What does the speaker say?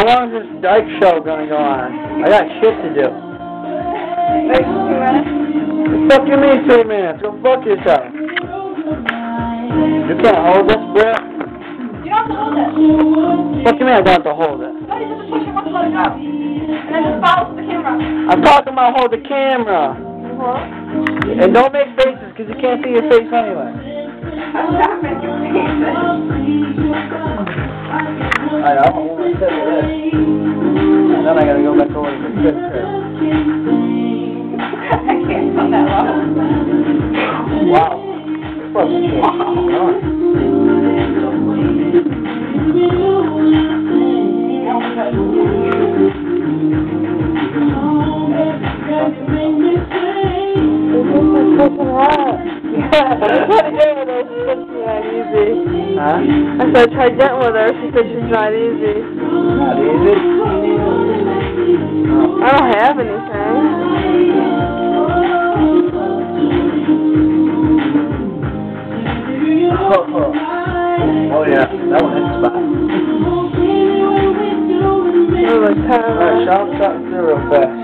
How long is this dyke show gonna go on? I got shit to do. Wait, two? Fuck you mean two minutes? Go fuck yourself. You can't hold this, Britt? You don't have to hold it. Fuck you mean I don't have to hold it? No, you just push it once and let it go. And then just follow the camera. I'm talking about hold the camera. Uh-huh. And don't make faces, because you can't see your face anyway. I'm not making faces. I'm then I gotta go back over to the picture. I can't come that low. Wow. Fucking shit. Alright. Huh? I said try getting with her. She said she's not easy. Not easy. I don't have anything. Oh, oh, oh. oh yeah, that one hit the spot. It was like Alright, shout something through real fast.